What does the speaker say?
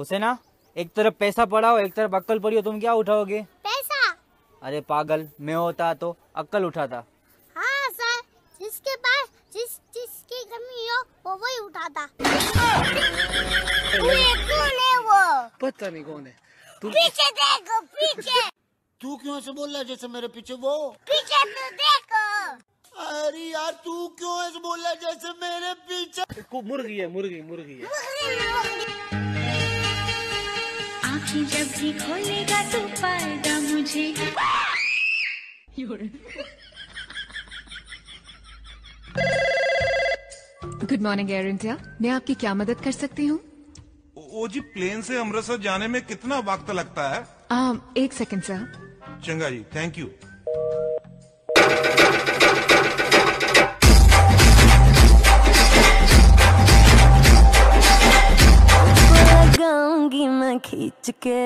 हुसैना एक तरफ़ पैसा पड़ा हो एक तरफ़ अक्कल पड़ी हो तुम क्या उठाओगे? पैसा? अरे पागल मैं होता तो अक्कल उठाता। हाँ सर जिसके पास जिस जिसकी कमी हो वो वही उठाता। कौन है वो? पता नहीं कौन है। तू पीछे देखो पीछे। तू क्यों ऐसे बोल रहा है जैसे मेरे पीछे वो? पीछे तो देखो। अरे यार तू क्यों ऐसे बोल रहा है जैसे मेरे पीछे? मुर्गी है मुर्गी मुर्गी है। आँखें जब भी खोलेगा तो पाएगा मुझे। गुड मॉर्निंग एयर इंडिया मैं आपकी क्या मदद कर सकती हूँ? ओ जी प्लेन से अमृतसर जाने में कितना वक्त लगता है? Um, एक सेकंड सर चंगा जी थैंक यू खींच के